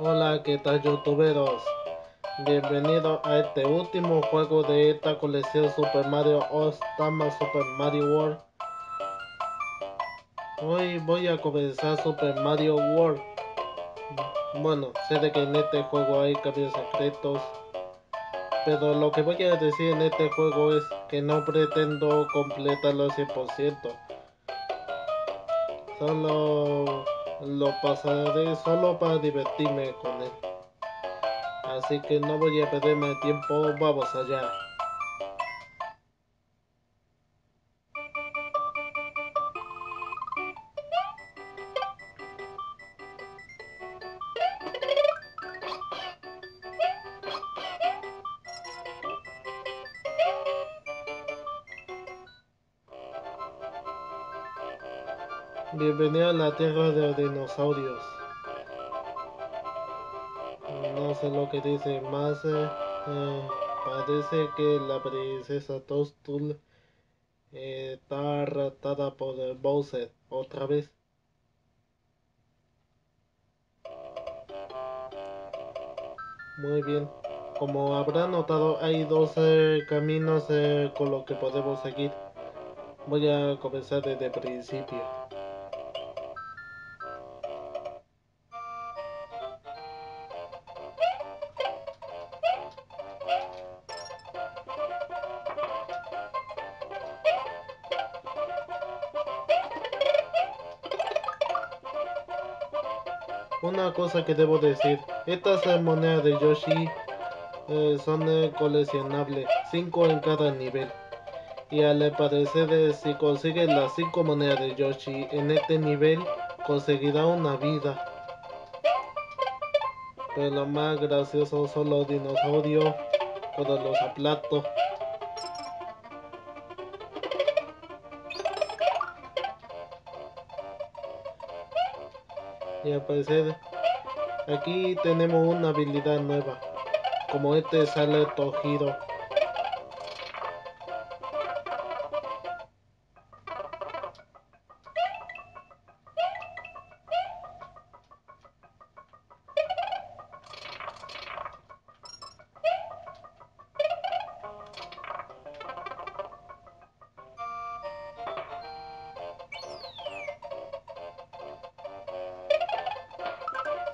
Hola, ¿qué tal youtuberos? Bienvenido a este último juego de esta colección Super Mario All Super Mario World. Hoy voy a comenzar Super Mario World. Bueno, sé de que en este juego hay cambios secretos. Pero lo que voy a decir en este juego es que no pretendo completarlo al 100%. Solo lo pasaré solo para divertirme con él. Así que no voy a perder más tiempo, vamos allá. Bienvenido a la tierra de dinosaurios. No sé lo que dice más. Eh, eh, parece que la princesa Toadstool eh, está arrastrada por Bowser otra vez. Muy bien. Como habrá notado, hay dos caminos con los que podemos seguir. Voy a comenzar desde el principio. Una cosa que debo decir, estas monedas de Yoshi eh, son eh, coleccionables, 5 en cada nivel. Y al parecer eh, si consigues las 5 monedas de Yoshi en este nivel, conseguirá una vida. Pero lo más gracioso son los dinosaurios cuando los aplato. Y aquí tenemos una habilidad nueva. Como este sale tojido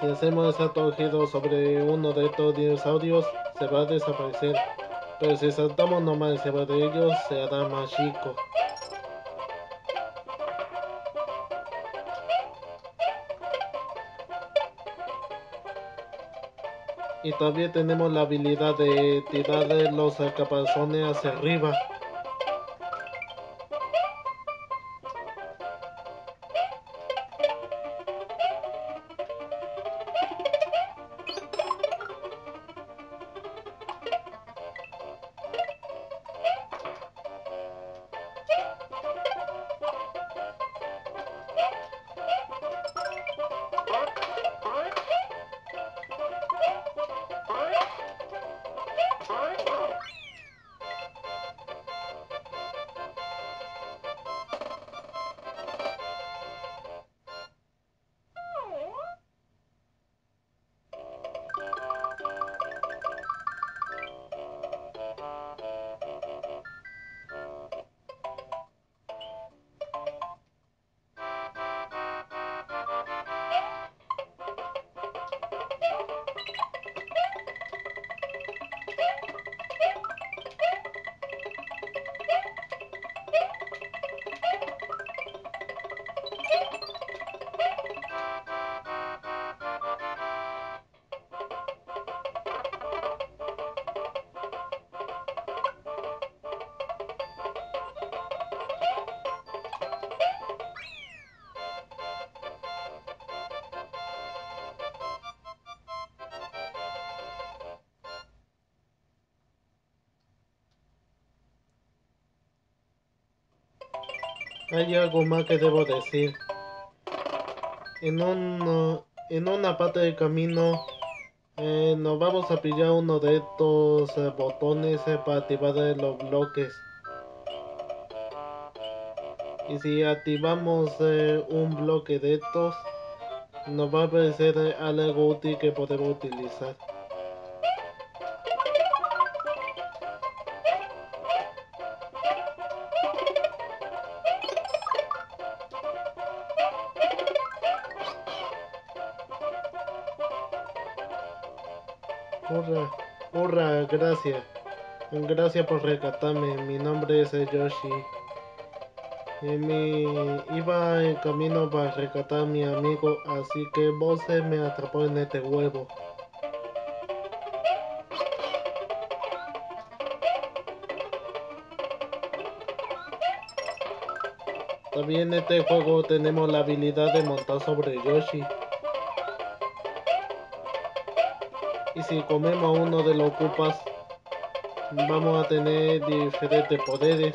Si hacemos salto sobre uno de estos dinosaurios, se va a desaparecer. Pero si saltamos nomás encima de ellos, se hará más chico. Y también tenemos la habilidad de tirar los capazones hacia arriba. Hay algo más que debo decir. En, un, en una parte del camino eh, nos vamos a pillar uno de estos eh, botones eh, para activar los bloques. Y si activamos un bloque de estos, nos va a parecer algo útil que podemos utilizar. Gracias. Gracias por rescatarme. Mi nombre es Yoshi. Mi... Iba en camino para rescatar a mi amigo, así que Bowser me atrapó en este huevo. También en este juego tenemos la habilidad de montar sobre Yoshi. Y si comemos uno de los ocupas, vamos a tener diferentes poderes.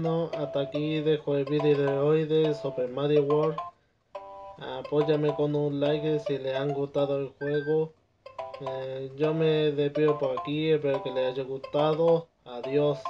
Bueno, hasta aquí dejo el vídeo de hoy de Super Mario World. Apóyame con un like si le han gustado el juego. Eh, yo me despido por aquí, espero que les haya gustado. Adiós.